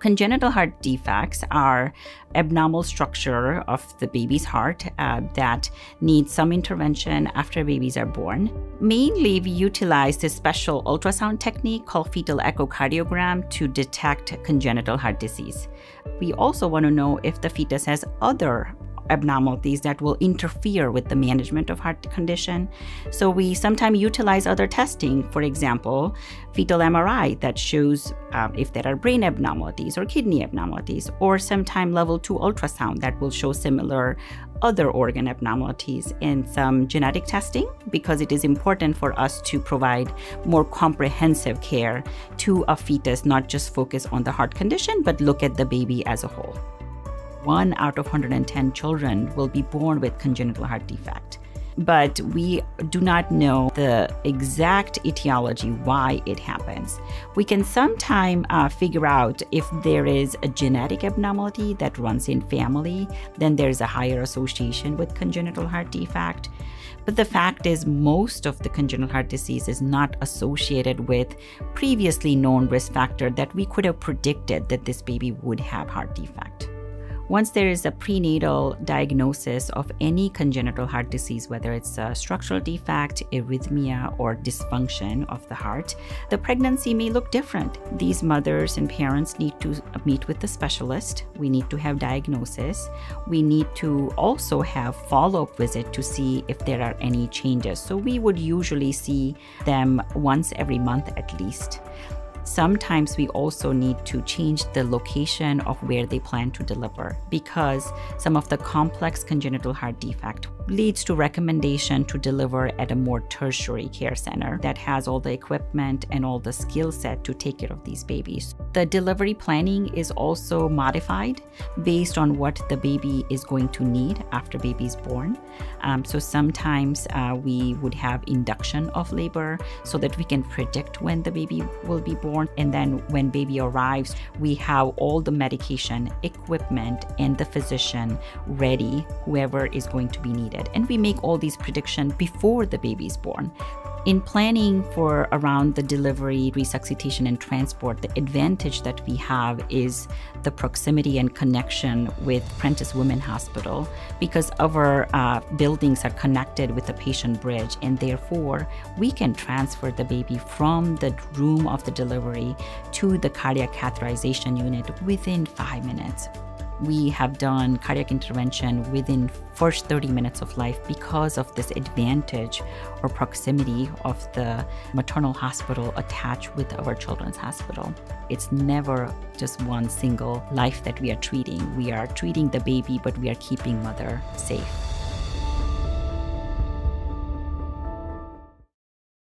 Congenital heart defects are abnormal structure of the baby's heart uh, that needs some intervention after babies are born. Mainly, we utilize this special ultrasound technique called fetal echocardiogram to detect congenital heart disease. We also want to know if the fetus has other abnormalities that will interfere with the management of heart condition. So we sometimes utilize other testing, for example, fetal MRI that shows um, if there are brain abnormalities or kidney abnormalities, or sometimes level 2 ultrasound that will show similar other organ abnormalities in some genetic testing because it is important for us to provide more comprehensive care to a fetus, not just focus on the heart condition, but look at the baby as a whole one out of 110 children will be born with congenital heart defect. But we do not know the exact etiology why it happens. We can sometime uh, figure out if there is a genetic abnormality that runs in family, then there's a higher association with congenital heart defect. But the fact is, most of the congenital heart disease is not associated with previously known risk factor that we could have predicted that this baby would have heart defect. Once there is a prenatal diagnosis of any congenital heart disease, whether it's a structural defect, arrhythmia, or dysfunction of the heart, the pregnancy may look different. These mothers and parents need to meet with the specialist. We need to have diagnosis. We need to also have follow-up visit to see if there are any changes. So we would usually see them once every month at least. Sometimes we also need to change the location of where they plan to deliver because some of the complex congenital heart defect leads to recommendation to deliver at a more tertiary care center that has all the equipment and all the skill set to take care of these babies. The delivery planning is also modified based on what the baby is going to need after baby is born. Um, so sometimes uh, we would have induction of labor so that we can predict when the baby will be born. And then when baby arrives, we have all the medication, equipment, and the physician ready, whoever is going to be needed. And we make all these predictions before the baby is born. In planning for around the delivery, resuscitation, and transport, the advantage that we have is the proximity and connection with Prentice Women Hospital because our uh, buildings are connected with the patient bridge, and therefore we can transfer the baby from the room of the delivery to the cardiac catheterization unit within five minutes we have done cardiac intervention within first 30 minutes of life because of this advantage or proximity of the maternal hospital attached with our children's hospital. It's never just one single life that we are treating. We are treating the baby, but we are keeping mother safe.